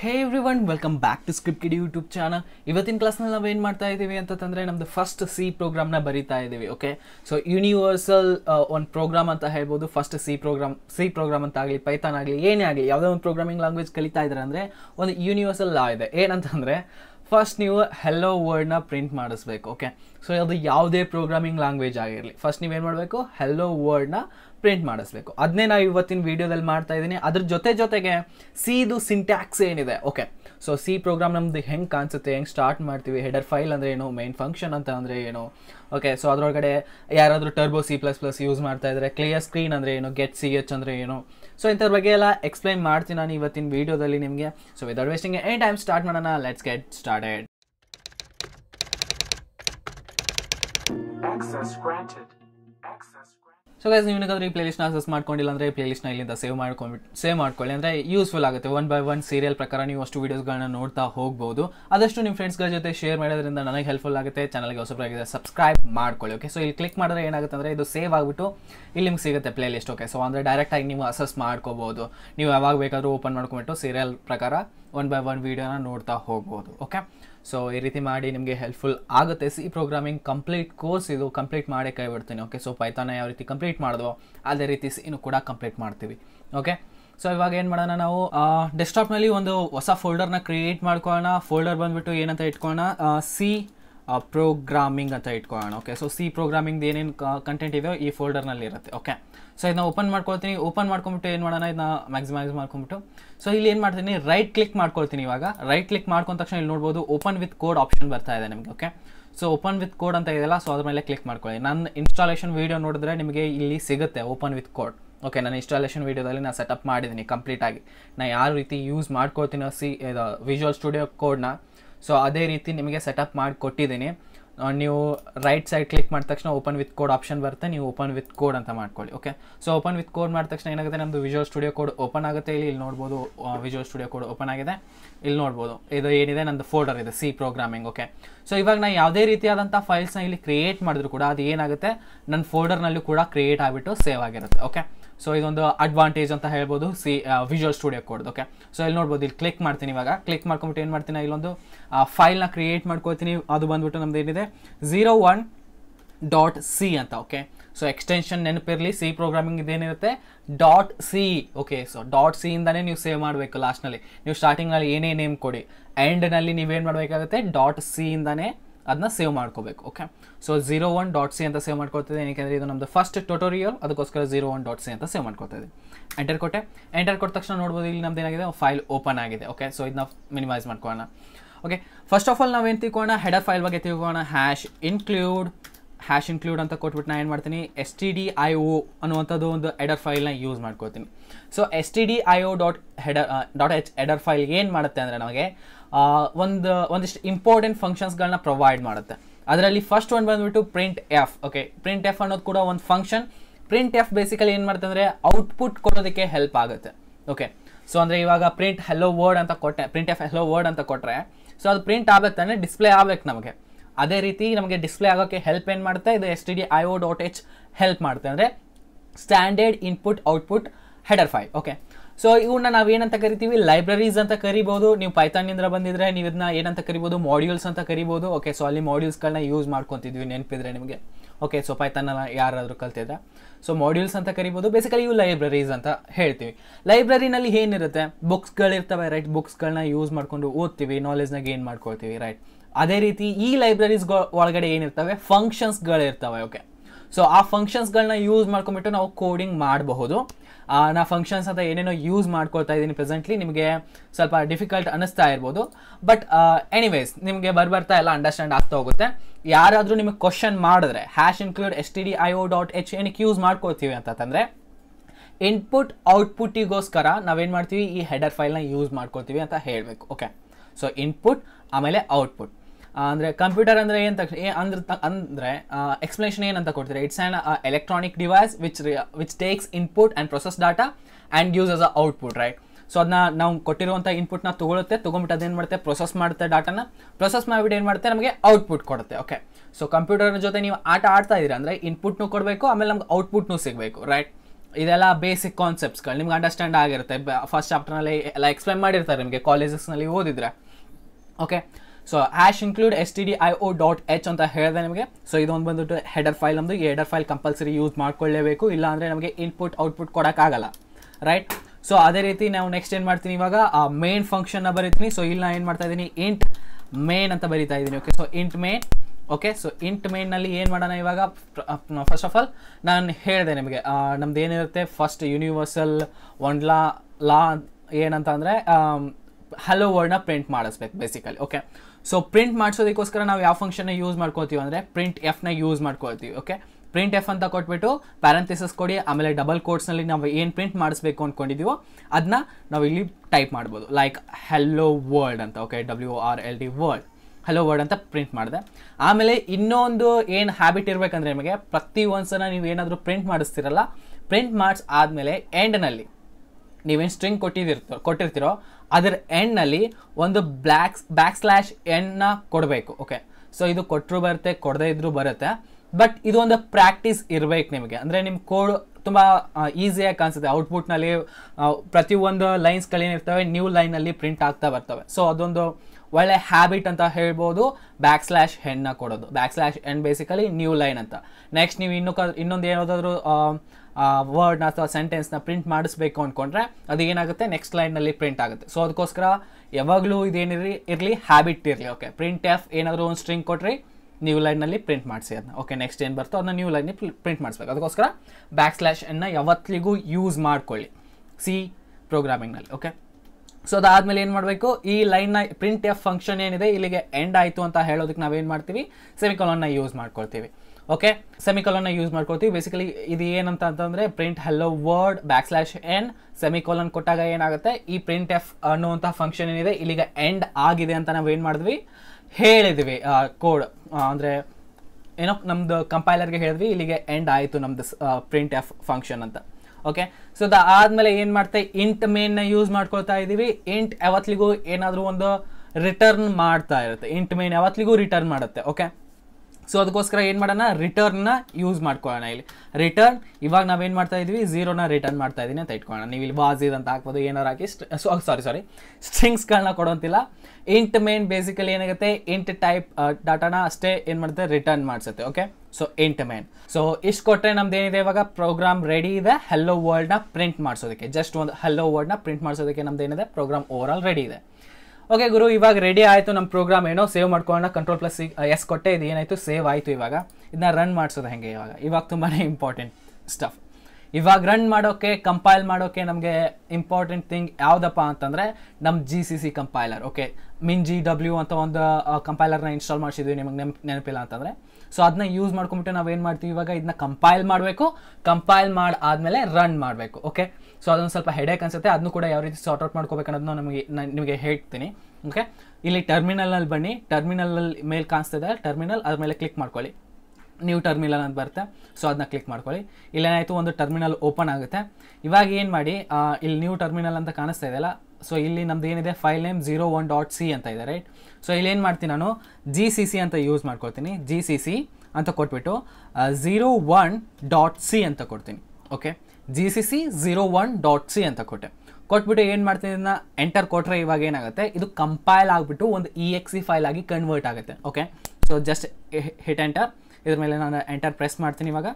Hey everyone welcome back to script kiddie YouTube channel ಇವತ್ತಿನ ಕ್ಲಾಸ್ನಲ್ಲಿ ನಾವು ಏನು ಮಾಡ್ತಾ ಇದ್ದೀವಿ ಅಂತಂದರೆ ನಮ್ಮದು ಫಸ್ಟ್ ಸಿ ಪ್ರೋಗ್ರಾಮ್ನ ಬರೀತಾ ಇದ್ದೀವಿ ಓಕೆ ಸೊ ಯೂನಿವರ್ಸಲ್ ಒಂದು ಪ್ರೋಗ್ರಾಮ್ ಅಂತ ಹೇಳ್ಬೋದು. First C program C program ಅಂತ ಆಗಲಿ ಪೈಥಾನ್ ಆಗಲಿ, ಏನೇ ಆಗಲಿ, ಯಾವುದೋ ಒಂದು ಪ್ರೋಗ್ರಾಮಿಂಗ್ ಲ್ಯಾಂಗ್ವೇಜ್ ಕಲಿತಾ ಇದ್ದಾರೆ ಅಂದರೆ ಒಂದು ಯೂನಿವರ್ಸಲ್ ಲಾ ಇದೆ. ಏನಂತಂದರೆ ಫಸ್ಟ್ ನೀವು ಹೆಲೋ ವರ್ಡ್ನ ಪ್ರಿಂಟ್ ಮಾಡಿಸ್ಬೇಕು ಓಕೆ ಸೊ ಅದು ಯಾವುದೇ ಪ್ರೋಗ್ರಾಮಿಂಗ್ ಲ್ಯಾಂಗ್ವೇಜ್ ಆಗಿರಲಿ. ಫಸ್ಟ್ ನೀವೇನು ಮಾಡಬೇಕು? ಹೆಲೋ ವರ್ಡ್ನ ಪ್ರಿಂಟ್ ಮಾಡಿಸ್ಬೇಕು. ಅದನ್ನೇ ನಾವು ಇವತ್ತಿನ ವೀಡಿಯೋದಲ್ಲಿ ಮಾಡ್ತಾ ಇದ್ದೀನಿ. ಅದ್ರ ಜೊತೆ ಜೊತೆಗೆ ಸಿದು ಸಿಂಟ್ಯಾಕ್ಸ್ ಏನಿದೆ ಓಕೆ ಸೊ ಸಿ ಪ್ರೋಗ್ರಾಮ್ ನಮ್ದು ಹೆಂಗೆ ಕಾಣಿಸುತ್ತೆ, ಹೆಂಗೆ ಸ್ಟಾರ್ಟ್ ಮಾಡ್ತೀವಿ ಹೆಡರ್ ಫೈಲ್ ಅಂದರೆ ಏನು ಮೈನ್ ಫಂಕ್ಷನ್ ಅಂತ ಅಂದರೆ ಏನು ಓಕೆ ಸೊ ಅದರೊಳಗಡೆ ಯಾರಾದರೂ Turbo C plus plus use ಮಾಡ್ತಾ ಇದ್ದಾರೆ ಕ್ಲಿಯರ್ ಸ್ಕ್ರೀನ್ ಅಂದರೆ ಏನು ಗೆಟ್ ಸಿ ಎಚ್ ಅಂದರೆ ಏನು ಸೊ ಇಂಥವ್ರ ಬಗ್ಗೆ ಎಲ್ಲ ಎಕ್ಸ್ಪ್ಲೈನ್ ಮಾಡ್ತೀನಿ ನಾನು ಇವತ್ತಿನ ವೀಡಿಯೋದಲ್ಲಿ ನಿಮಗೆ. So without wasting any time start ಮಾಡೋಣ. Let's get started so guys ನೀವು ಈ ಪ್ಲೇಲಿಸ್ಟ್ನ ಅಸೆಸ್ ಮಾಡ್ಕೊಂಡಿಲ್ಲ ಅಂದರೆ ಪ್ಲೇಲಿಸ್ಟ್ನ ಇಲ್ಲಿಂದ ಸೇವ್ ಮಾಡ್ಕೊಂಡ್ಬಿಟ್ಟು ಸೇವ್ ಮಾಡ್ಕೊಳ್ಳಿ ಅಂದರೆ ಯೂಸ್ಫುಲ್ ಆಗುತ್ತೆ. ಒನ್ ಬೈ ಒನ್ ಸೀರಿಯಲ್ ಪ್ರಕಾರ ನೀವು ಅಷ್ಟು ವೀಡಿಯೋಸ್ಗಳನ್ನ ನೋಡ್ತಾ ಹೋಗ್ಬೋದು. ಆದಷ್ಟು ನಿಮ್ಮ ಫ್ರೆಂಡ್ಸ್ಗಳ ಜೊತೆ ಶೇರ್ ಮಾಡೋದ್ರಿಂದ ನನಗೆ ಹೆಲ್ಪ್ಫುಲ್ ಆಗುತ್ತೆ. ಚಾನಲ್ಗೆ ಹೊಸಬರಾಗಿದೆ ಸಬ್ಸ್ಕ್ರೈಬ್ ಮಾಡ್ಕೊಳ್ಳಿ ಓಕೆ ಸೊ ಇಲ್ಲಿ ಕ್ಲಿಕ್ ಮಾಡಿದ್ರೆ ಏನಾಗುತ್ತೆ ಅಂದರೆ ಇದು ಸೇವ್ ಆಗಿಬಿಟ್ಟು ಇಲ್ಲಿ ನಿಮ್ಗೆ ಸಿಗುತ್ತೆ ಪ್ಲೇ ಲಿಸ್ಟ್ ಓಕೆ ಸೊ ಅಂದರೆ ಡೈರೆಕ್ಟಾಗಿ ನೀವು ಅಸೆಸ್ ಮಾಡ್ಕೋಬೋದು. ನೀವು ಯಾವಾಗ ಬೇಕಾದರೂ ಓಪನ್ ಮಾಡ್ಕೊಂಬಿಟ್ಟು ಸೀರಿಯಲ್ ಪ್ರಕಾರ ಒನ್ ಬೈ ಒನ್ ವೀಡಿಯೋನ ನೋಡ್ತಾ ಹೋಗ್ಬೋದು ಓಕೆ ಸೊ ಈ ರೀತಿ ಮಾಡಿ ನಿಮಗೆ ಹೆಲ್ಪ್ಫುಲ್ ಆಗುತ್ತೆ. ಸಿ ಪ್ರೋಗ್ರಾಮಿಂಗ್ ಕಂಪ್ಲೀಟ್ ಕೋರ್ಸ್ ಇದು ಕಂಪ್ಲೀಟ್ ಮಾಡೇ ಕೈ ಬಿಡ್ತೀನಿ ಓಕೆ ಸೊ ಪೈತಾನ ಯಾವ ರೀತಿ ಕಂಪ್ಲೀಟ್ ಮಾಡಿದ್ವೋ, ಅದೇ ರೀತಿ ಇನ್ನು ಕೂಡ ಕಂಪ್ಲೀಟ್ ಮಾಡ್ತೀವಿ ಓಕೆ ಸೊ ಇವಾಗ ಏನು ಮಾಡೋಣ ನಾವು? ಡೆಸ್ಕ್ಟಾಪ್ನಲ್ಲಿ ಒಂದು ಹೊಸ ಫೋಲ್ಡರ್ನ ಕ್ರಿಯೇಟ್ ಮಾಡ್ಕೊಳ್ಳೋಣ. ಫೋಲ್ಡರ್ ಬಂದುಬಿಟ್ಟು ಏನಂತ ಇಟ್ಕೊಳ್ಳೋಣ? ಸಿ ಪ್ರೋಗ್ರಾಮಿಂಗ್ ಅಂತ ಇಟ್ಕೊಳ್ಳೋಣ ಓಕೆ ಸೊ ಸಿ ಪ್ರೋಗ್ರಾಮಿಂಗ್ ಏನೇನು ಕಂಟೆಂಟ್ ಇದೆಯೋ ಈ ಫೋಲ್ಡರ್ನಲ್ಲಿ ಇರುತ್ತೆ ಓಕೆ ಸೊ ಇದನ್ನ ಓಪನ್ ಮಾಡ್ಕೊಳ್ತೀನಿ. ಓಪನ್ ಮಾಡ್ಕೊಂಬಿಟ್ಟು ಏನು ಮಾಡೋಣ? ಇದನ್ನ ಮ್ಯಾಕ್ಸಿಮೈಸ್ ಮಾಡ್ಕೊಂಬಿಟ್ಟು ಸೊ ಇಲ್ಲಿ ಏನು ಮಾಡ್ತೀನಿ? ರೈಟ್ ಕ್ಲಿಕ್ ಮಾಡ್ಕೊಳ್ತೀನಿ ಇವಾಗ. ರೈಟ್ ಕ್ಲಿಕ್ ಮಾಡ್ಕೊಂಡ ತಕ್ಷಣ ಇಲ್ಲಿ ನೋಡ್ಬೋದು ಓಪನ್ ವಿತ್ ಕೋಡ್ ಆಪ್ಷನ್ ಬರ್ತಾ ಇದೆ ನಿಮಗೆ okay so open with code ಅಂತ ಇದೆಯಲ್ಲ ಸೊ ಅದ್ರ ಮೇಲೆ ಕ್ಲಿಕ್ ಮಾಡ್ಕೊಳ್ಳಿ. ನನ್ನ ಇನ್ಸ್ಟಾಲೇಷನ್ ವೀಡಿಯೋ ನೋಡಿದ್ರೆ ನಿಮಗೆ ಇಲ್ಲಿ ಸಿಗುತ್ತೆ ಓಪನ್ ವಿತ್ ಕೋಡ್ ಓಕೆ ನಾನು ಇನ್ಸ್ಟಾಲೇಷನ್ ವೀಡಿಯೋದಲ್ಲಿ ನಾನು ಸೆಟಪ್ ಮಾಡಿದ್ದೀನಿ ಕಂಪ್ಲೀಟಾಗಿ ನಾನು ಯಾವ ರೀತಿ ಯೂಸ್ ಮಾಡ್ಕೊಳ್ತೀನೋ ಸಿ ಇದು ವಿಜುವಲ್ ಸ್ಟುಡಿಯೋ ಕೋಡ್ನ ಸೊ ಅದೇ ರೀತಿ ನಿಮಗೆ ಸೆಟಪ್ ಮಾಡಿ ಕೊಟ್ಟಿದ್ದೀನಿ. ನೀವು ರೈಟ್ ಸೈಡ್ ಕ್ಲಿಕ್ ಮಾಡಿದ ತಕ್ಷಣ ಓಪನ್ ವಿತ್ ಕೋಡ್ ಆಪ್ಷನ್ ಬರುತ್ತೆ. ನೀವು ಓಪನ್ ವಿತ್ ಕೋಡ್ ಅಂತ ಮಾಡ್ಕೊಳ್ಳಿ okay so open with code ಮಾಡಿದ ತಕ್ಷಣ ಏನಾಗುತ್ತೆ? ನಮ್ಮದು ವಿಜುವಲ್ ಸ್ಟುಡಿಯೋ ಕೋಡ್ ಓಪನ್ ಆಗುತ್ತೆ. ಇಲ್ಲಿ ಇಲ್ಲಿ ನೋಡ್ಬೋದು ವಿಜುವಲ್ ಸ್ಟುಡಿಯೋ ಕೋಡ್ ಓಪನ್ ಆಗಿದೆ. ಇಲ್ಲಿ ನೋಡ್ಬೋದು, ಇದು ಏನಿದೆ? ನಂದು ಫೋಲ್ಡರ್ ಇದೆ ಸಿ ಪ್ರೋಗ್ರಾಮಿಂಗ್ ಓಕೆ ಸೊ ಇವಾಗ ನಾನು ಯಾವುದೇ ರೀತಿಯಾದಂಥ ಫೈಲ್ಸ್ನ ಇಲ್ಲಿ ಕ್ರಿಯೇಟ್ ಮಾಡಿದ್ರು ಕೂಡ ಅದು ಏನಾಗುತ್ತೆ? ನನ್ನ ಫೋಲ್ಡರ್ನಲ್ಲೂ ಕೂಡ ಕ್ರಿಯೇಟ್ ಆಗಿಬಿಟ್ಟು ಸೇವ್ ಆಗಿರುತ್ತೆ ಓಕೆ ಸೊ ಇದೊಂದು ಅಡ್ವಾಂಟೇಜ್ ಅಂತ ಹೇಳ್ಬೋದು. ಸಿ ವಿಜುವಲ್ ಸ್ಟುಡಿಯೋ ಕೊಡೋದು ಓಕೆ ಸೊ ಇಲ್ಲಿ ನೋಡ್ಬೋದು, ಇಲ್ಲಿ ಕ್ಲಿಕ್ ಮಾಡ್ತೀನಿ ಇವಾಗ. ಕ್ಲಿಕ್ ಮಾಡ್ಕೊಂಬಿಟ್ಟು ಏನು ಮಾಡ್ತೀನಿ, ಇಲ್ಲೊಂದು ಫೈಲ್ನ ಕ್ರಿಯೇಟ್ ಮಾಡ್ಕೊಳ್ತೀನಿ. ಅದು ಬಂದ್ಬಿಟ್ಟು ನಮ್ದು ಏನಿದೆ? ಝೀರೋ ಒನ್ ಡಾಟ್ ಸಿ ಅಂತ ಓಕೆ ಸೊ ಎಕ್ಸ್ಟೆನ್ಷನ್ ನೆನಪಿರಲಿ. C programming ಇದೇನಿರುತ್ತೆ? Dot C okay so dot C ಇಂದಾನೇ ನೀವು ಸೇವ್ ಮಾಡಬೇಕು ಲಾಸ್ಟ್ನಲ್ಲಿ ನೀವು ಸ್ಟಾರ್ಟಿಂಗ್ನಲ್ಲಿ ಏನೇ ನೇಮ್ ಕೊಡಿ. ಎಂಡ್ನಲ್ಲಿ ನೀವೇನು ಮಾಡಬೇಕಾಗುತ್ತೆ? ಡಾಟ್ ಸಿ ಇಂದಾನೇ ಅದನ್ನ ಸೇವ್ ಮಾಡ್ಕೋಬೇಕು okay so zero one dot C ಅಂತ ಸೇವ್ ಮಾಡ್ಕೊಳ್ತಿದ್ದೆ ಏನಕ್ಕೆ ಇದು ನಮ್ಮದು ಫಸ್ಟ್ ಟೊಟೋರಿಯಲ್ ಅದಕ್ಕೋಸ್ಕರ ಝೀರೋ ಒನ್ ಡಾಟ್ ಸಿ ಅಂತ ಸೇವ್ ಮಾಡ್ಕೊಳ್ತಾ ಇದ್ದೀನಿ ಎಂಟರ್ ಕೊಟ್ಟೆ. ಎಂಟರ್ ಕೊಟ್ಟ ತಕ್ಷಣ ನೋಡ್ಬೋದು, ಇಲ್ಲಿ ನಮ್ದು ಏನಾಗಿದೆ? ಫೈಲ್ ಓಪನ್ ಆಗಿದೆ ಓಕೆ ಸೊ ಇದನ್ನ ಮಿನಿಮೈಸ್ ಮಾಡ್ಕೊಳ್ಳೋಣ ಓಕೆ ಫಸ್ಟ್ ಆಫ್ ಆಲ್ ನಾವು ಏನು ತಿಳ್ಕೊಳ್ಳೋಣ? ಹೆಡರ್ ಫೈಲ್ ಬಗ್ಗೆ ತಿಳ್ಕೊಳ್ಳೋಣ. ಹ್ಯಾಶ್ ಇನ್ಕ್ಲೂಡ್ ಹ್ಯಾಶ್ ಇನ್ಕ್ಲೂಡ್ ಅಂತ ಕೊಟ್ಬಿಟ್ಟು ನಾನು ಏನು ಮಾಡ್ತೀನಿ? S T D I O ಅನ್ನುವಂಥದ್ದು ಒಂದು ಎಡರ್ ಫೈಲ್ನ ಯೂಸ್ ಮಾಡ್ಕೋತೀನಿ so S T D I O dot header dot H header file ಏನು ಮಾಡುತ್ತೆ ಅಂದರೆ ನಮಗೆ ಒಂದು, ಒಂದಿಷ್ಟು ಇಂಪಾರ್ಟೆಂಟ್ ಫಂಕ್ಷನ್ಸ್ಗಳನ್ನ ಪ್ರೊವೈಡ್ ಮಾಡುತ್ತೆ. ಅದರಲ್ಲಿ ಫಸ್ಟ್ ಒಂದು ಬಂದ್ಬಿಟ್ಟು print F okay print F ಅನ್ನೋದು ಕೂಡ ಒಂದು ಫಂಕ್ಷನ್ ಪ್ರಿಂಟ್ ಎಫ್ ಬೇಸಿಕಲಿ ಏನು ಮಾಡುತ್ತೆ ಅಂದರೆ ಔಟ್ಪುಟ್ ಕೊಡೋದಕ್ಕೆ ಹೆಲ್ಪ್ ಆಗುತ್ತೆ ಓಕೆ ಸೊ ಅಂದರೆ ಇವಾಗ ಪ್ರಿಂಟ್ ಹೆಲೋ ವರ್ಡ್ ಅಂತ ಕೊಟ್ಟೆ ಪ್ರಿಂಟ್ ಎಫ್ ಹೆಲೋ ವರ್ಡ್ ಅಂತ ಕೊಟ್ಟರೆ ಸೊ ಅದು ಪ್ರಿಂಟ್ ಆಗುತ್ತೆ ತಾನೆ ಡಿಸ್ಪ್ಲೇ ಆಗಬೇಕು ನಮಗೆ. ಅದೇ ರೀತಿ ನಮಗೆ ಡಿಸ್ಪ್ಲೇ ಆಗೋಕ್ಕೆ ಹೆಲ್ಪ್ ಏನು ಮಾಡುತ್ತೆ? ಇದು S T D I O dot H help ಮಾಡುತ್ತೆ. ಅಂದರೆ standard input output header file okay so ಇವನ್ನ ನಾವು ಏನಂತ ಕರಿತೀವಿ? ಲೈಬ್ರರೀಸ್ ಅಂತ ಕರಿಬೋದು. ನೀವು ಪೈಥಾನಿಂದ ಬಂದಿದ್ರೆ ನೀವು ಇದನ್ನ ಏನಂತ ಕರಿಬೋದು? ಮಾಡ್ಯೂಲ್ಸ್ ಅಂತ ಕರಿಬೋದು. ಓಕೆ ಸೊ ಅಲ್ಲಿ ಮಾಡ್ಯೂಲ್ಸ್ಗಳನ್ನ ಯೂಸ್ ಮಾಡ್ಕೊತಿದ್ವಿ ನೆನಪಿದ್ರೆ ನಿಮಗೆ. ಓಕೆ ಸೊ ಪೈಥಾನ ಯಾರಾದರೂ ಕಲ್ತಿದ್ರೆ? ಸೊ ಮಾಡ್ಯೂಲ್ಸ್ ಅಂತ ಕರಿಬೋದು. ಬೇಸಿಕಲಿ ಇವು ಲೈಬ್ರರೀಸ್ ಅಂತ ಹೇಳ್ತೀವಿ. ಲೈಬ್ರರಿನಲ್ಲಿ ಏನಿರುತ್ತೆ? ಬುಕ್ಸ್ಗಳಿರ್ತವೆ ರೈಟ್ ಬುಕ್ಸ್ಗಳನ್ನ ಯೂಸ್ ಮಾಡ್ಕೊಂಡು ಓದ್ತೀವಿ. ನಾಲೆಜ್ನ ಗೇನ್ ಮಾಡ್ಕೊಳ್ತೀವಿ ರೈಟ್ ಅದೇ ರೀತಿ ಈ ಲೈಬ್ರರೀಸ್ ಒಳಗಡೆ ಏನಿರ್ತವೆ? ಫಂಕ್ಷನ್ಸ್ಗಳಿರ್ತವೆ ಓಕೆ ಸೊ ಆ ಫಂಕ್ಷನ್ಸ್ಗಳನ್ನ ಯೂಸ್ ಮಾಡ್ಕೊಂಬಿಟ್ಟು ನಾವು ಕೋಡಿಂಗ್ ಮಾಡಬಹುದು. ನಾ ಫಂಕ್ಷನ್ಸ್ ಅಂತ ಏನೇನೋ ಯೂಸ್ ಮಾಡ್ಕೊಳ್ತಾ ಇದ್ದೀನಿ ಪ್ರೆಸೆಂಟ್ಲಿ ನಿಮಗೆ ಸ್ವಲ್ಪ ಡಿಫಿಕಲ್ಟ್ ಅನ್ನಿಸ್ತಾ ಇರ್ಬೋದು. ಬಟ್ ಎನಿವೇಸ್ ನಿಮಗೆ ಬರ್ಬರ್ತಾ ಎಲ್ಲ ಅಂಡರ್ಸ್ಟ್ಯಾಂಡ್ ಆಗ್ತಾ ಹೋಗುತ್ತೆ. ಯಾರಾದರೂ ನಿಮಗೆ ಕ್ವಶನ್ ಮಾಡಿದ್ರೆ hash include S T D I O dot H ಏನಕ್ಕೆ ಯೂಸ್ ಮಾಡ್ಕೊಳ್ತೀವಿ ಅಂತಂದರೆ ಇನ್ಪುಟ್ ಔಟ್ಪುಟ್ಟಿಗೋಸ್ಕರ ನಾವೇನು ಮಾಡ್ತೀವಿ, ಈ ಹೆಡರ್ ಫೈಲ್ನ ಯೂಸ್ ಮಾಡ್ಕೊಳ್ತೀವಿ ಅಂತ ಹೇಳಬೇಕು ಓಕೆ ಸೊ ಇನ್ಪುಟ್ ಆಮೇಲೆ ಔಟ್ಪುಟ್ ಅಂದರೆ ಕಂಪ್ಯೂಟರ್ ಅಂದರೆ ಏನು ತಕ್ಷಣ ಏ, ಅಂದ್ರೆ ಅಂದರೆ ಎಕ್ಸ್ಪ್ಲನೇಷನ್ ಏನಂತ ಕೊಡ್ತೀರಾ? It's an electronic device which which takes input and process data and use us a output right so ಅದನ್ನ ನಾವು ಕೊಟ್ಟಿರುವಂಥ ಇನ್ಪುಟ್ನ ತೊಗೊಳುತ್ತೆ ತೊಗೊಂಬಿಟ್ಟು ಅದೇನು ಮಾಡುತ್ತೆ? ಪ್ರೊಸೆಸ್ ಮಾಡುತ್ತೆ ಡಾಟಾನ ಪ್ರೊಸೆಸ್ ಮಾಡಿಬಿಟ್ಟು ಏನು ಮಾಡುತ್ತೆ? ನಮಗೆ ಔಟ್ಪುಟ್ ಕೊಡುತ್ತೆ ಓಕೆ ಸೊ ಕಂಪ್ಯೂಟರ್ ಜೊತೆ ನೀವು ಆಟ ಆಡ್ತಾ ಇದ್ದೀರಾ ಅಂದರೆ ಇನ್ಪುಟ್ನು ಕೊಡಬೇಕು, ಆಮೇಲೆ ನಮ್ಗೆ ಔಟ್ಪುಟ್ನು ಸಿಗಬೇಕು ರೈಟ್ ಇದೆಲ್ಲ ಬೇಸಿಕ್ ಕಾನ್ಸೆಪ್ಟ್ಸ್ಗಳು ನಿಮ್ಗೆ ಅಂಡರ್ಸ್ಟ್ಯಾಂಡ್ ಆಗಿರುತ್ತೆ. ಫಸ್ಟ್ ಚಾಪ್ಟರ್ನಲ್ಲಿ ಎಲ್ಲ ಎಕ್ಸ್ಪ್ಲೈನ್ ಮಾಡಿರ್ತಾರೆ ನಿಮಗೆ ಕಾಲೇಜಸ್ನಲ್ಲಿ ಓದಿದ್ರೆ okay so hash include S T D I O dot H ಅಂತ ಹೇಳಿದೆ ನಿಮಗೆ. ಸೊ ಇದೊಂದು ಬಂದ್ಬಿಟ್ಟು ಹೆಡರ್ ಫೈಲ್ ನಮ್ಮದು ಈ ಹೆಡರ್ ಫೈಲ್ ಕಂಪಲ್ಸರಿ ಯೂಸ್ ಮಾಡ್ಕೊಳ್ಳೇಬೇಕು. ಇಲ್ಲ ಅಂದರೆ ನಮಗೆ ಇನ್ಪುಟ್ ಔಟ್ಪುಟ್ ಕೊಡೋಕ್ಕಾಗಲ್ಲ. ರೈಟ್ ಸೊ ಅದೇ ರೀತಿ ನಾವು ನೆಕ್ಸ್ಟ್ ಏನು ಮಾಡ್ತೀನಿ ಇವಾಗ? ಮೇನ್ ಫಂಕ್ಷನ್ನ ಬರೀತೀನಿ. ಸೊ ಇಲ್ಲಿ ನಾನು ಏನು ಮಾಡ್ತಾ ಇದ್ದೀನಿ ಇಂಟ್ ಮೇನ್ ಅಂತ ಬರಿತಾ ಇದ್ದೀನಿ okay so int main okay so int ಮೇನ್ನಲ್ಲಿ ಏನು ಮಾಡೋಣ ಇವಾಗ? ಫಸ್ಟ್ ಆಫ್ ಆಲ್ ನಾನು ಹೇಳಿದೆ ನಿಮಗೆ. ನಮ್ದು ಏನಿರುತ್ತೆ? First universal one law law ಏನಂತ ಅಂದರೆ ಹಲೋ ವರ್ಡ್ನ ಪ್ರಿಂಟ್ ಮಾಡಿಸ್ಬೇಕು ಬೇಸಿಕಲಿ ಓಕೆ ಸೊ ಪ್ರಿಂಟ್ ಮಾಡಿಸೋದಕ್ಕೋಸ್ಕರ ನಾವು ಯಾವ ಫಂಕ್ಷನ್ನ ಯೂಸ್ ಮಾಡ್ಕೋತೀವಿ ಅಂದರೆ ಪ್ರಿಂಟ್ ಎಫ್ನ ಯೂಸ್ ಮಾಡ್ಕೊಳ್ತೀವಿ ಓಕೆ ಪ್ರಿಂಟ್ ಎಫ್ ಅಂತ ಕೊಟ್ಬಿಟ್ಟು ಪ್ಯಾರಂಥಿಸಸ್ ಕೊಡಿ, ಆಮೇಲೆ ಡಬಲ್ ಕೋಟ್ಸ್ನಲ್ಲಿ ನಾವು ಏನು ಪ್ರಿಂಟ್ ಮಾಡಿಸ್ಬೇಕು ಅಂದ್ಕೊಂಡಿದ್ದೀವೋ ಅದನ್ನ ನಾವು ಇಲ್ಲಿ ಟೈಪ್ ಮಾಡ್ಬೋದು ಲೈಕ್ ಹೆಲ್ಲೋ ವರ್ಲ್ಡ್ ಅಂತ okay W R L D world hello word ಅಂತ ಪ್ರಿಂಟ್ ಮಾಡಿದೆ. ಆಮೇಲೆ ಇನ್ನೊಂದು ಏನು ಹ್ಯಾಬಿಟ್ ಇರಬೇಕಂದ್ರೆ ನಿಮಗೆ, ಪ್ರತಿ ಒಂದ್ಸಲ ನೀವು ಏನಾದರೂ ಪ್ರಿಂಟ್ ಮಾಡಿಸ್ತಿರಲ್ಲ ಪ್ರಿಂಟ್ ಮಾಡಿಸ್ ಆದಮೇಲೆ ಎಂಡ್ನಲ್ಲಿ ನೀವೇನು ಸ್ಟ್ರಿಂಗ್ ಕೊಟ್ಟಿದಿರ್ತ, ಕೊಟ್ಟಿರ್ತೀರೋ ಅದರ ಎಂಡ್ನಲ್ಲಿ ಒಂದು ಬ್ಲ್ಯಾಕ್ ಬ್ಯಾಕ್ ಸ್ಲ್ಯಾಶ್ ಎಂಡ್ನ ಕೊಡಬೇಕು ಓಕೆ ಸೊ ಇದು ಕೊಟ್ಟರು ಬರುತ್ತೆ, ಕೊಡದೇ ಇದ್ರೂ ಬರುತ್ತೆ. ಬಟ್ ಇದು ಒಂದು ಪ್ರಾಕ್ಟೀಸ್ ಇರಬೇಕು ನಿಮಗೆ. ಅಂದರೆ ನಿಮ್ಮ ಕೋಡ್ ತುಂಬ ಈಸಿಯಾಗಿ ಕಾಣಿಸುತ್ತೆ. ಔಟ್ಪುಟ್ನಲ್ಲಿ ಪ್ರತಿಯೊಂದು ಲೈನ್ಸ್ಗಳೇನಿರ್ತವೆ ನ್ಯೂ ಲೈನಲ್ಲಿ ಪ್ರಿಂಟ್ ಆಗ್ತಾ ಬರ್ತವೆ. ಸೊ ಅದೊಂದು ಒಳ್ಳೆ ಹ್ಯಾಬಿಟ್ ಅಂತ ಹೇಳ್ಬೋದು. ಬ್ಯಾಕ್ ಸ್ಲ್ಯಾಶ್ ಹೆಣ್ಣ ಕೊಡೋದು. Backslash N basically new line ಅಂತ. ನೆಕ್ಸ್ಟ್ ನೀವು ಇನ್ನೂ ಕ ಇನ್ನೊಂದು ಯಾವುದಾದ್ರೂ ವರ್ಡ್ನ ಅಥವಾ ಸೆಂಟೆನ್ಸ್ನ ಪ್ರಿಂಟ್ ಮಾಡಿಸ್ಬೇಕು ಅಂದ್ಕೊಂಡ್ರೆ ಅದು ಏನಾಗುತ್ತೆ? ನೆಕ್ಸ್ಟ್ ಲೈನ್ನಲ್ಲಿ ಪ್ರಿಂಟ್ ಆಗುತ್ತೆ. ಸೊ ಅದಕ್ಕೋಸ್ಕರ ಯಾವಾಗಲೂ ಇದೇನಿರಲಿ, ಇರಲಿ ಹ್ಯಾಬಿಟ್ ಇರಲಿ ಓಕೆ ಪ್ರಿಂಟ್ ಎಫ್ ಏನಾದರೂ ಒಂದು ಸ್ಟ್ರಿಂಗ್ ಕೊಟ್ರಿ ನ್ಯೂ ಲೈನ್ನಲ್ಲಿ ಪ್ರಿಂಟ್ ಮಾಡಿಸಿ ಅದನ್ನ ಓಕೆ ನೆಕ್ಸ್ಟ್ ಏನು ಬರ್ತೋ ಅದನ್ನ ನ್ಯೂ ಲೈನಲ್ಲಿ ಪ್ರಿಂಟ್ ಮಾಡಿಸ್ಬೇಕು. ಅದಕ್ಕೋಸ್ಕರ ಬ್ಯಾಕ್ ಸ್ಲ್ಯಾಶ್ ಅನ್ನ ಯಾವತ್ತಿಗೂ ಯೂಸ್ ಮಾಡ್ಕೊಳ್ಳಿ. ಸಿ ಪ್ರೋಗ್ರಾಮಿಂಗ್ನಲ್ಲಿ ಓಕೆ ಸೊ ಅದಾದಮೇಲೆ ಏನು ಮಾಡಬೇಕು? ಈ ಲೈನ್ನ ಪ್ರಿಂಟ್ ಎಫ್ ಫಂಕ್ಷನ್ ಏನಿದೆ, ಇಲ್ಲಿಗೆ ಎಂಡ್ ಆಯಿತು ಅಂತ ಹೇಳೋದಕ್ಕೆ ನಾವೇನು ಮಾಡ್ತೀವಿ? ಸೆಮಿಕಾಲನ್ನ ಯೂಸ್ ಮಾಡ್ಕೊಳ್ತೀವಿ. ಓಕೆ ಸೆಮಿಕೋಲನ್ನ ಯೂಸ್ ಮಾಡ್ಕೊಳ್ತೀವಿ. ಬೇಸಿಕಲಿ ಇದು ಏನಂತ ಅಂತಂದರೆ print hello word backslash N semicolon ಕೊಟ್ಟಾಗ ಏನಾಗುತ್ತೆ? ಈ ಪ್ರಿಂಟ್ ಎಫ್ ಅನ್ನುವಂಥ ಫಂಕ್ಷನ್ ಏನಿದೆ, ಇಲ್ಲಿಗೆ ಎಂಡ್ ಆಗಿದೆ ಅಂತ ನಾವು ಏನು ಮಾಡಿದ್ವಿ? ಹೇಳಿದ್ವಿ ಕೋಡ್ ಅಂದರೆ ಏನೋ ನಮ್ಮದು ಕಂಪೈಲರ್ಗೆ ಹೇಳಿದ್ವಿ, ಇಲ್ಲಿಗೆ ಎಂಡ್ ಆಯಿತು ನಮ್ದು ಪ್ರಿಂಟ್ ಎಫ್ ಫಂಕ್ಷನ್ ಅಂತ. ಓಕೆ ಸೊ ಆದಮೇಲೆ ಏನು ಮಾಡ್ತೆ? ಇಂಟ್ ಮೇನ್ನ ಯೂಸ್ ಮಾಡ್ಕೊಳ್ತಾ ಇದ್ದೀವಿ ಇಂಟ್ ಯಾವತ್ತಿಗೂ ಏನಾದರೂ ಒಂದು ರಿಟರ್ನ್ ಮಾಡ್ತಾ ಇರುತ್ತೆ. ಇಂಟ್ ಮೇನ್ ಯಾವತ್ತಿಗೂ ರಿಟರ್ನ್ ಮಾಡುತ್ತೆ. ಓಕೆ ಸೊ ಅದಕ್ಕೋಸ್ಕರ ಏನು ಮಾಡೋಣ? ರಿಟರ್ನ್ನ ಯೂಸ್ ಮಾಡ್ಕೊಳ್ಳೋಣ ಇಲ್ಲಿ. ರಿಟರ್ನ್ ಇವಾಗ ನಾವೇನು ಮಾಡ್ತಾ ಇದ್ವಿ? ಝೀರೋನ ರಿಟರ್ನ್ ಮಾಡ್ತಾ ಇದ್ದೀನಿ ಅಂತ ಇಟ್ಕೊಳ್ಳೋಣ. ನೀವು ಇಲ್ಲಿ ವಾಸಿದ್ ಅಂತ ಹಾಕ್ಬೋದು ಏನಾರು ಹಾಕಿ. ಸಾರಿ ಸಾರಿ ಸ್ಟ್ರಿಂಗ್ಸ್ಗಳನ್ನ ಕೊಡೋಂತಿಲ್ಲ ಇಂಟ್ ಮೇನ್ ಬೇಸಿಕಲಿ ಏನಾಗುತ್ತೆ? ಇಂಟ್ ಟೈಪ್ ಡಾಟಾನ ಅಷ್ಟೇ ಏನು ಮಾಡುತ್ತೆ? Return ಮಾಡಿಸುತ್ತೆ okay so int main so ಇಷ್ಟು ಕೊಟ್ಟರೆ ನಮ್ದು ಏನಿದೆ ಇವಾಗ? ಪ್ರೋಗ್ರಾಮ್ ರೆಡಿ ಇದೆ. ಹೆಲ್ಲೋ ವರ್ಲ್ಡ್ನ ಪ್ರಿಂಟ್ ಮಾಡಿಸೋದಕ್ಕೆ. ಜಸ್ಟ್ ಒಂದು ಹೆಲ್ಲೋ ವರ್ಡ್ನ ಪ್ರಿಂಟ್ ಮಾಡಿಸೋದಕ್ಕೆ ನಮ್ದು ಏನಿದೆ ಪ್ರೋಗ್ರಾಮ್ ಓವರ್ ಆಲ್ ರೆಡಿ ಇದೆ. ಓಕೆ ಗುರು ಇವಾಗ ರೆಡಿ ಆಯಿತು ನಮ್ಮ ಪ್ರೋಗ್ರಾಮ್ ಏನೋ ಸೇವ್ ಮಾಡ್ಕೊಳ್ಳೋಣ. ಕಂಟ್ರೋಲ್ ಪ್ಲಸ್ ಎಸ್ ಕೊಟ್ಟೆ, ಇದು ಏನಾಯಿತು? ಸೇವ್ ಆಯಿತು ಇವಾಗ. ಇದನ್ನ ರನ್ ಮಾಡಿಸೋದು ಹೆಂಗೆ ಇವಾಗ? ಇವಾಗ ತುಂಬಾ ಇಂಪಾರ್ಟೆಂಟ್ ಸ್ಟಫ್ ಇವಾಗ ರನ್ ಮಾಡೋಕ್ಕೆ ಕಂಪೈಲ್ ಮಾಡೋಕ್ಕೆ ನಮಗೆ ಇಂಪಾರ್ಟೆಂಟ್ ಥಿಂಗ್ ಯಾವುದಪ್ಪ ಅಂತಂದರೆ ನಮ್ಮ G C C compiler okay min G W ಅಂತ ಒಂದು ಕಂಪೈಲರ್ನ ಇನ್ಸ್ಟಾಲ್ ಮಾಡಿಸಿದ್ವಿ, ನಿಮಗೆ ನೆನಪು, ನೆನಪಿಲ್ಲ ಅಂತಂದರೆ. ಸೊ ಅದನ್ನ ಯೂಸ್ ಮಾಡ್ಕೊಂಬಿಟ್ಟು ನಾವೇನು ಮಾಡ್ತೀವಿ ಇವಾಗ? ಇದನ್ನ ಕಂಪೈಲ್ ಮಾಡಬೇಕು. ಕಂಪೈಲ್ ಮಾಡಿ ಆದಮೇಲೆ ರನ್ ಮಾಡಬೇಕು ಓಕೆ ಸೊ ಅದೊಂದು ಸ್ವಲ್ಪ ಹೆಡೇಕ್ ಅನ್ಸುತ್ತೆ. ಅದನ್ನು ಕೂಡ ಯಾವ ರೀತಿ ಸಾರ್ಟ್ ಔಟ್ ಮಾಡ್ಕೋಬೇಕು ಅನ್ನೋದನ್ನ ನಮಗೆ ನಾನು ನಿಮಗೆ ಹೇಳ್ತೀನಿ. ಓಕೆ ಇಲ್ಲಿ ಟರ್ಮಿನಲ್ನಲ್ಲಿ ಬನ್ನಿ. ಟರ್ಮಿನಲಲ್ಲಿ ಮೇಲೆ ಕಾಣಿಸ್ತಿದೆ ಟರ್ಮಿನಲ್ ಅದ್ರ ಮೇಲೆ ಕ್ಲಿಕ್ ಮಾಡ್ಕೊಳ್ಳಿ. ನ್ಯೂ ಟರ್ಮಿನಲ್ ಅಂತ ಬರುತ್ತೆ. ಸೊ ಅದನ್ನ ಕ್ಲಿಕ್ ಮಾಡ್ಕೊಳ್ಳಿ. ಇಲ್ಲೇನಾಯಿತು? ಒಂದು ಟರ್ಮಿನಲ್ ಓಪನ್ ಆಗುತ್ತೆ. ಇವಾಗ ಏನು ಮಾಡಿ ಇಲ್ಲಿ ನ್ಯೂ ಟರ್ಮಿನಲ್ ಅಂತ ಕಾಣಿಸ್ತಾ ಇದೆಯಲ್ಲ? ಸೊ ಇಲ್ಲಿ ನಮ್ದು ಏನಿದೆ? File name zero one dot C ಅಂತ ಇದೆ ರೈಟ್ ಸೊ ಇಲ್ಲಿ ಏನು ಮಾಡ್ತೀನಿ ನಾನು? ಜಿ ಸಿ ಸಿ ಅಂತ ಯೂಸ್ ಮಾಡ್ಕೊಳ್ತೀನಿ. ಜಿ ಸಿ ಸಿ ಅಂತ ಕೊಟ್ಬಿಟ್ಟು ಝೀರೋ ಒನ್ ಡಾಟ್ ಸಿ ಅಂತ ಕೊಡ್ತೀನಿ. Okay G C C zero one dot C ಅಂತ ಕೊಟ್ಟೆ. ಕೊಟ್ಬಿಟ್ಟು ಏನು ಮಾಡ್ತೀನಿ ಇದನ್ನ? ಎಂಟರ್ ಕೊಟ್ಟರೆ ಇವಾಗ ಏನಾಗುತ್ತೆ? ಇದು ಕಂಪೈಲ್ ಆಗಿಬಿಟ್ಟು ಒಂದು ಇ ಎಕ್ ಸಿ ಫೈಲ್ ಆಗಿ ಕನ್ವರ್ಟ್ ಆಗುತ್ತೆ. Okay so just hit enter ಇದ್ರ ಮೇಲೆ ನಾನು ಎಂಟರ್ ಪ್ರೆಸ್ ಮಾಡ್ತೀನಿ ಇವಾಗ.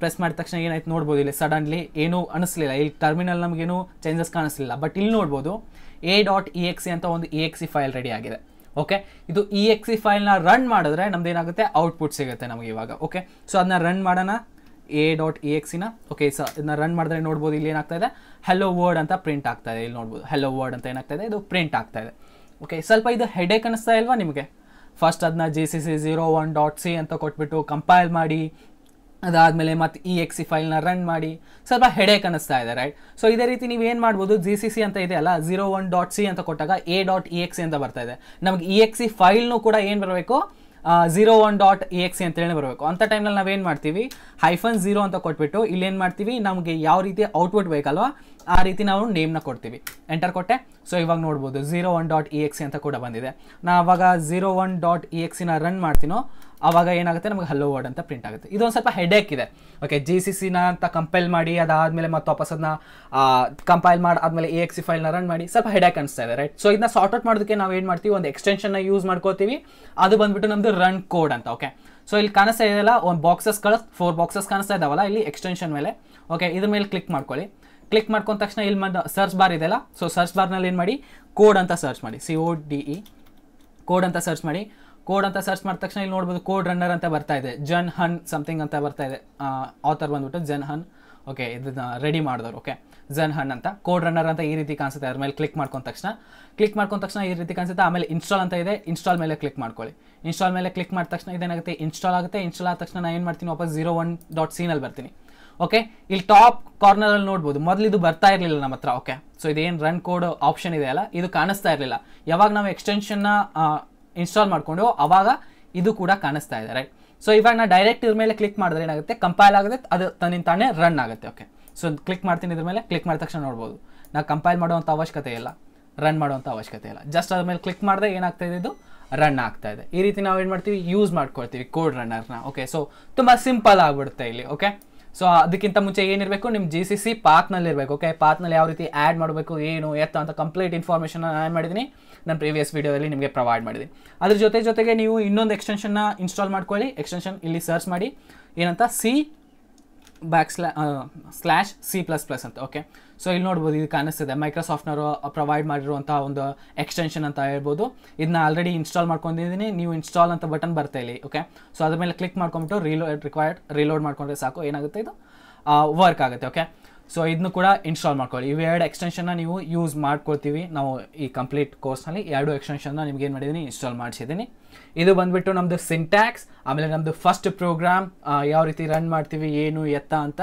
ಪ್ರೆಸ್ ಮಾಡಿದ ತಕ್ಷಣ ಏನಾಯ್ತು ನೋಡ್ಬೋದು ಇಲ್ಲಿ ಸಡನ್ಲಿ ಏನೂ ಅನಿಸ್ಲಿಲ್ಲ. ಇಲ್ಲಿ ಟರ್ಮಿನಲ್ ನಮಗೇನು ಚೇಂಜಸ್ ಕಾಣಿಸ್ಲಿಲ್ಲ. ಬಟ್ ಇಲ್ಲಿ ನೋಡ್ಬೋದು ಎ ಡಾಟ್ ಇ ಎಕ್ಸಿ ಅಂತ ಒಂದು E X E file ready ಆಗಿದೆ. ಓಕೆ ಇದು ಇ ಎಕ್ಸಿ ಫೈಲ್ನ ರನ್ ಮಾಡಿದ್ರೆ ನಮ್ದು ಏನಾಗುತ್ತೆ ಔಟ್ಪುಟ್ ಸಿಗುತ್ತೆ ನಮಗೆ ಇವಾಗ. ಓಕೆ ಸೊ ಅದನ್ನ ರನ್ ಮಾಡೋಣ. ಎ ಡಾಟ್ ಎ ಎಕ್ಸಿನ ಓಕೆ ಸೊ ಇದನ್ನ ರನ್ ಮಾಡಿದ್ರೆ ನೋಡ್ಬೋದು ಇಲ್ಲಿ ಏನಾಗ್ತಾ ಇದೆ? ಹೆಲೋ ವರ್ಡ್ ಅಂತ ಪ್ರಿಂಟ್ ಆಗ್ತಾ ಇದೆ, ಇಲ್ಲಿ ನೋಡ್ಬೋದು. ಹೆಲೋ ವರ್ಡ್ ಅಂತ ಏನಾಗ್ತಾ ಇದೆ? ಇದು ಪ್ರಿಂಟ್ ಆಗ್ತಾ ಇದೆ. ಓಕೆ ಸ್ವಲ್ಪ ಇದು ಹೆಡೇಕ್ ಅನ್ನಿಸ್ತಾ ಇಲ್ವಾ ನಿಮಗೆ? ಫಸ್ಟ್ ಅದನ್ನ G C C zero one dot C ಅಂತ ಕೊಟ್ಬಿಟ್ಟು ಕಂಪೈಲ್ ಮಾಡಿ, ಅದಾದಮೇಲೆ ಮತ್ತೆ ಇ ಎಕ್ಸಿ ಫೈಲ್ನ ರನ್ ಮಾಡಿ, ಸ್ವಲ್ಪ ಹೆಡೇಕ್ ಅನ್ನಿಸ್ತಾ ಇದೆ ರೈಟ್ ಸೊ ಇದೇ ರೀತಿ ನೀವು ಏನು ಮಾಡ್ಬೋದು? ಜಿ ಸಿ ಸಿ ಅಂತ ಇದೆ ಅಲ್ಲ ಝೀರೋ ಒನ್ ಡಾಟ್ ಸಿ ಅಂತ ಕೊಟ್ಟಾಗ ಎ ಡಾಟ್ ಇ ಎಕ್ಸಿ ಅಂತ ಬರ್ತಾ ಇದೆ. ನಮಗೆ ಇ ಎಕ್ಸಿ ಫೈಲ್ನು ಕೂಡ ಏನು ಬರಬೇಕು? Zero one dot A X ಅಂತ ಅಂತೇಳಿ ಬರಬೇಕು. ಅಂಥ ಟೈಮ್ನಲ್ಲಿ ನಾವೇನು ಮಾಡ್ತೀವಿ? ಹೈಫನ್ ಝೀರೋ ಅಂತ ಕೊಟ್ಬಿಟ್ಟು ಇಲ್ಲೇನು ಮಾಡ್ತೀವಿ? ನಮಗೆ ಯಾವ ರೀತಿ ಔಟ್ಪುಟ್ ಬೇಕಲ್ವ, ಆ ರೀತಿ ನಾವು ನೇಮ್ನ ಕೊಡ್ತೀವಿ. ಎಂಟರ್ ಕೊಟ್ಟೆ? ಸೊ ಇವಾಗ ನೋಡ್ಬೋದು ಝೀರೋ ಒನ್ ಡಾಟ್ ಇ ಎಕ್ಸಿ ಅಂತ ಕೂಡ ಬಂದಿದೆ. ನಾ ಅವಾಗ ಝೀರೋ ಒನ್ ಡಾಟ್ ಇ ಎಕ್ಸಿನ ರನ್ ಮಾಡ್ತೀನೋ ಅವಾಗ ಏನಾಗುತ್ತೆ? ನಮಗೆ ಹಲೋ ವರ್ಡ್ ಅಂತ ಪ್ರಿಂಟ್ ಆಗುತ್ತೆ. ಇದೊಂದು ಸ್ವಲ್ಪ ಹೆಡೇಕ್ ಇದೆ. ಓಕೆ ಜಿ ಸಿ ಸಿನ ಅಂತ ಕಂಪೈಲ್ ಮಾಡಿ, ಅದಾದಮೇಲೆ ಮತ್ತೆ ವಾಪಸ್ ಅದನ್ನ ಕಂಪೈಲ್ ಮಾಡಿ, ಆದಮೇಲೆ ಎ ಎಕ್ಸಿ ಫೈಲ್ನ ರನ್ ಮಾಡಿ, ಸ್ವಲ್ಪ ಹೆಡೇಕ್ ಅನಿಸ್ತಾ ಇದೆ ರೈಟ್ ಸೊ ಇದನ್ನ ಸಾರ್ಟ್ ಔಟ್ ಮಾಡೋದಕ್ಕೆ ನಾವು ಏನು ಮಾಡ್ತೀವಿ? ಒಂದು ಎಕ್ಸ್ಟೆನ್ಷನ್ನ ಯೂಸ್ ಮಾಡ್ಕೋತೀವಿ. ಅದು ಬಂದ್ಬಿಟ್ಟು ನಮ್ಮದು ರನ್ ಕೋಡ್ ಅಂತ ಓಕೆ ಸೊ ಇಲ್ಲಿ ಕಾಣಿಸ್ತಾ ಇದೆಯಲ್ಲ, ಒಂದು ಬಾಕ್ಸಸ್ ಕಳಿಸ್ ಫೋರ್ ಬಾಕ್ಸಸ್ ಕಾಣಿಸ್ತಾ ಇದಾವಲ್ಲ, ಇಲ್ಲಿ ಎಕ್ಸ್ಟೆನ್ಷನ್ ಮೇಲೆ. ಓಕೆ ಇದ್ರ ಮೇಲೆ ಕ್ಲಿಕ್ ಮಾಡ್ಕೊಳ್ಳಿ. ಕ್ಲಿಕ್ ಮಾಡ್ಕೊಂಡ ತಕ್ಷಣ ಇಲ್ಲಿ ಮದ್ದು ಸರ್ಚ್ ಬಾರ್ ಇದೆಯಲ್ಲ ಸೊ ಸರ್ಚ್ ಬಾರ್ನಲ್ಲಿ ಏನು ಮಾಡಿ? ಕೋಡ್ ಅಂತ ಸರ್ಚ್ ಮಾಡಿ. C O D E code ಅಂತ ಸರ್ಚ್ ಮಾಡಿ. ಕೋಡ್ ಅಂತ ಸರ್ಚ್ ಮಾಡಿದ ತಕ್ಷಣ ಇಲ್ಲಿ ನೋಡ್ಬೋದು ಕೋಡ್ ರನ್ನರ್ ಅಂತ ಬರ್ತಾ ಇದೆ. ಜನ್ ಹನ್ ಸಮಥಿಂಗ್ ಅಂತ ಬರ್ತಾ ಇದೆ. ಆಥರ್ ಬಂದ್ಬಿಟ್ಟು ಜನ್ ಹನ್. ಓಕೆ ಇದನ್ನ ರೆಡಿ ಮಾಡಿದವರು ಓಕೆ ಜನ್ ಹನ್ ಅಂತ. ಕೋಡ್ ರನ್ನರ್ ಅಂತ ಈ ರೀತಿ ಕಾಣಿಸುತ್ತೆ. ಅದ್ರ ಮೇಲೆ ಕ್ಲಿಕ್ ಮಾಡ್ಕೊಂಡ ತಕ್ಷಣ. ಕ್ಲಿಕ್ ಮಾಡ್ಕೊಂಡ ತಕ್ಷಣ ಈ ರೀತಿ ಕಾಣಿಸುತ್ತೆ. ಆಮೇಲೆ ಇನ್ಸ್ಟಾಲ್ ಅಂತ ಇದೆ. ಇನ್ಸ್ಟಾಲ್ ಮೇಲೆ ಕ್ಲಿಕ್ ಮಾಡ್ಕೊಳ್ಳಿ. ಇನ್ಸ್ಟಾಲ್ ಮೇಲೆ ಕ್ಲಿಕ್ ಮಾಡಿದ ತಕ್ಷಣ ಇದೇನಾಗುತ್ತೆ? ಇನ್ಸ್ಟಾಲ್ ಆಗುತ್ತೆ. ಇನ್ಸ್ಟಾಲ್ ಆದ ತಕ್ಷಣ ನಾನು ಏನು ಮಾಡ್ತೀನಿ? ವಾಪಸ್ ಜೀರೋ ಒನ್ ಡಾಟ್ ಸೀನಲ್ಲಿ ಬರ್ತೀನಿ. ಓಕೆ ಇಲ್ಲಿ ಟಾಪ್ ಕಾರ್ನರಲ್ಲಿ ನೋಡ್ಬೋದು. ಮೊದಲು ಇದು ಬರ್ತಾ ಇರಲಿಲ್ಲ ನಮ್ಮ ಹತ್ರ ಓಕೆ ಸೊ ಇದೇನು ರನ್ ಕೋಡ್ ಆಪ್ಷನ್ ಇದೆ ಅಲ್ಲ ಇದು ಕಾಣಿಸ್ತಾ ಇರಲಿಲ್ಲ. ಯಾವಾಗ ನಾವು ಎಕ್ಸ್ಟೆನ್ಷನ್ನ ಇನ್ಸ್ಟಾಲ್ ಮಾಡಿಕೊಂಡು ಅವಾಗ ಇದು ಕೂಡ ಕಾಣಿಸ್ತಾ ಇದೆ ರೈಟ್ ಸೊ ಇವಾಗ ನಾನು ಡೈರೆಕ್ಟ್ ಇದ್ರ ಮೇಲೆ ಕ್ಲಿಕ್ ಮಾಡಿದ್ರೆ ಏನಾಗುತ್ತೆ? ಕಂಪೈಲ್ ಆಗುತ್ತೆ, ಅದು ತನ್ನಿಂದ ತಾನೇ ರನ್ ಆಗುತ್ತೆ ಓಕೆ ಸೊ ಕ್ಲಿಕ್ ಮಾಡ್ತೀನಿ ಇದ್ರ ಮೇಲೆ ಕ್ಲಿಕ್ ಮಾಡಿದ ತಕ್ಷಣ ನೋಡ್ಬೋದು. ನಾನು ಕಂಪೈಲ್ ಮಾಡುವಂಥ ಅವಶ್ಯಕತೆ ಇಲ್ಲ ರನ್ ಮಾಡುವಂಥ ಅವಶ್ಯಕತೆ ಇಲ್ಲ. ಜಸ್ಟ್ ಅದ್ರ ಮೇಲೆ ಕ್ಲಿಕ್ ಮಾಡಿದ್ರೆ ಏನಾಗ್ತಾ ಇದೆ ಇದು? ರನ್ ಆಗ್ತಾ ಇದೆ. ಈ ರೀತಿ ನಾವು ಏನು ಮಾಡ್ತೀವಿ? ಯೂಸ್ ಮಾಡ್ಕೊಳ್ತೀವಿ ಕೋಡ್ ರನ್ನರ್ನ ಓಕೆ ಸೊ ತುಂಬ ಸಿಂಪಲ್ ಆಗಿಬಿಡುತ್ತೆ ಇಲ್ಲಿ ಓಕೆ ಸೊ ಅದಕ್ಕಿಂತ ಮುಂಚೆ ಏನಿರಬೇಕು? ನಿಮ್ಮ ಜಿ ಸಿ ಸಿ ಪಾತ್ನಲ್ಲಿ ಇರಬೇಕು ಓಕೆ ಪಾತ್ನಲ್ಲಿ ಯಾವ ರೀತಿ ಆ್ಯಡ್ ಮಾಡಬೇಕು, ಏನು, ಎತ್ತ ಅಂತ ಕಂಪ್ಲೀಟ್ ಇನ್ಫಾರ್ಮೇಷನ್ ಆ್ಯಡ್ ಮಾಡಿದ್ದೀನಿ ನಾನು ಪ್ರೀವಿಯಸ್ ವೀಡಿಯೋದಲ್ಲಿ ನಿಮಗೆ ಪ್ರೊವೈಡ್ ಮಾಡಿದ್ದೀನಿ ಅದ್ರ ಜೊತೆ ಜೊತೆಗೆ ನೀವು ಇನ್ನೊಂದು ಎಕ್ಸ್ಟೆನ್ಷನ್ನ ಇನ್ಸ್ಟಾಲ್ ಮಾಡ್ಕೊಳ್ಳಿ. ಎಕ್ಸ್ಟೆನ್ಷನ್ ಇಲ್ಲಿ ಸರ್ಚ್ ಮಾಡಿ. ಏನಂತ? C back ಸ್ಲಾ slash C plus plus ಅಂತ ಓಕೆ ಸೊ ಇಲ್ಲಿ ನೋಡ್ಬೋದು ಇದು ಕಾಣಿಸ್ತಿದೆ. ಮೈಕ್ರೋಸಾಫ್ಟ್ನವರು ಪ್ರೊವೈಡ್ ಮಾಡಿರುವಂಥ ಒಂದು ಎಕ್ಸ್ಟೆನ್ಷನ್ ಅಂತ ಹೇಳ್ಬೋದು. ಇದನ್ನ ಆಲ್ರೆಡಿ ಇನ್ಸ್ಟಾಲ್ ಮಾಡ್ಕೊಂಡಿದ್ದೀನಿ. ನೀವು ಇನ್ಸ್ಟಾಲ್ ಅಂತ ಬಟನ್ ಬರ್ತಾ ಇಲ್ಲಿ ಓಕೆ ಸೊ ಅದ್ರ ಮೇಲೆ ಕ್ಲಿಕ್ ಮಾಡ್ಕೊಂಬಿಟ್ಟು ರೀಲೋಡ್ ರಿಕ್ವೈರ್ಡ್ ರೀಲೋಡ್ ಮಾಡ್ಕೊಂಡ್ರೆ ಸಾಕು. ಏನಾಗುತ್ತೆ ಇದು? ವರ್ಕ್ ಆಗುತ್ತೆ ಓಕೆ ಸೊ ಇದನ್ನು ಕೂಡ ಇನ್ಸ್ಟಾಲ್ ಮಾಡ್ಕೊಳ್ಳಿ. ಇವೆರಡು ಎಕ್ಸ್ಟೆನ್ಷನ್ನ ನೀವು ಯೂಸ್ ಮಾಡ್ಕೊಳ್ತೀವಿ. ನಾವು ಈ ಕಂಪ್ಲೀಟ್ ಕೋರ್ಸ್ನಲ್ಲಿ ಎರಡು ಎಕ್ಸ್ಟೆನ್ಷನ್ನ ನಿಮ್ಗೆ ಏನು ಮಾಡಿದ್ದೀನಿ ಇನ್ಸ್ಟಾಲ್ ಮಾಡಿಸಿದ್ದೀನಿ. ಇದು ಬಂದ್ಬಿಟ್ಟು ನಮ್ಮದು ಸಿಂಟ್ಯಾಕ್ಸ್ ಆಮೇಲೆ ನಮ್ಮದು ಫಸ್ಟ್ ಪ್ರೋಗ್ರಾಮ್ ಯಾವ ರೀತಿ ರನ್ ಮಾಡ್ತೀವಿ, ಏನು, ಎತ್ತ ಅಂತ.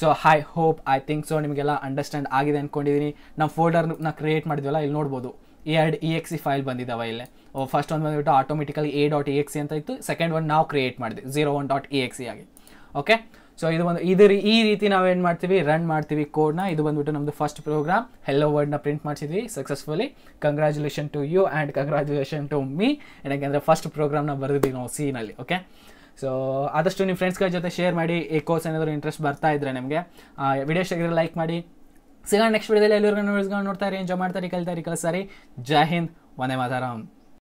So I hope I think so ನಿಮಗೆಲ್ಲ ಅಂಡರ್ಸ್ಟ್ಯಾಂಡ್ ಆಗಿದೆ ಅಂದ್ಕೊಂಡಿದ್ದೀನಿ ನಾವು ಫೋಲ್ಡರ್ನ ಕ್ರಿಯೇಟ್ ಮಾಡಿದ್ವಲ್ಲ, ಇಲ್ಲಿ ನೋಡ್ಬೋದು. ಎರಡು ಇ ಎಕ್ಸಿ ಫೈಲ್ ಬಂದಿದ್ದಾವೆ ಇಲ್ಲೇ ಫಸ್ಟ್ ಒಂದು ಬಂದ್ಬಿಟ್ಟು automatically A dot E X E ಅಂತ ಇತ್ತು. ಸೆಕೆಂಡ್ ಒನ್ ನಾವು ಕ್ರಿಯೇಟ್ ಮಾಡಿದ್ವಿ zero one dot E X E ಆಗಿ. ಓಕೆ ಸೊ ಇದು ಒಂದು ಇದು ಈ ರೀತಿ ನಾವು ಏನು ಮಾಡ್ತೀವಿ? ರನ್ ಮಾಡ್ತೀವಿ ಕೋಡ್ನ ಇದು ಬಂದ್ಬಿಟ್ಟು ನಮ್ಮದು ಫಸ್ಟ್ ಪ್ರೋಗ್ರಾಮ್ ಹೆಲೋ ವರ್ಡ್ನ print ಮಾಡಿಸಿದ್ವಿ successfully congratulation to you and congratulation to me ಏನಕ್ಕೆ ಫಸ್ಟ್ ಪ್ರೋಗ್ರಾಮ್ನ ಬರೆದಿದ್ವಿ ನಾವು ಸಿನಲ್ಲಿ ಓಕೆ ಸೊ ಆದಷ್ಟು ನಿಮ್ಮ ಫ್ರೆಂಡ್ಸ್ಗಳ ಜೊತೆ ಶೇರ್ ಮಾಡಿ. ಈ ಕೋರ್ಸ್ ಏನಾದರೂ ಇಂಟ್ರೆಸ್ಟ್ ಬರ್ತಾ ಇದ್ರೆ ನಿಮಗೆ ವಿಡಿಯೋ ಶೇಗಿದ್ರೆ ಲೈಕ್ ಮಾಡಿ. ಸಿಗೋಣ ನೆಕ್ಸ್ಟ್ ವಿಡಿಯೋದಲ್ಲಿ ಎಲ್ಲರಿಗೂ ನೋಡ್ತಾರೆ ಇರಿ ಎಂಜಾಯ್ ಮಾಡ್ತಾರೆ ಕಲಿತಾರೆ ಕಲಿಸ್ತಾರೆ ಜೈ ಹಿಂದ್. ವಂದೇ ಮಾತಾರಾಮ್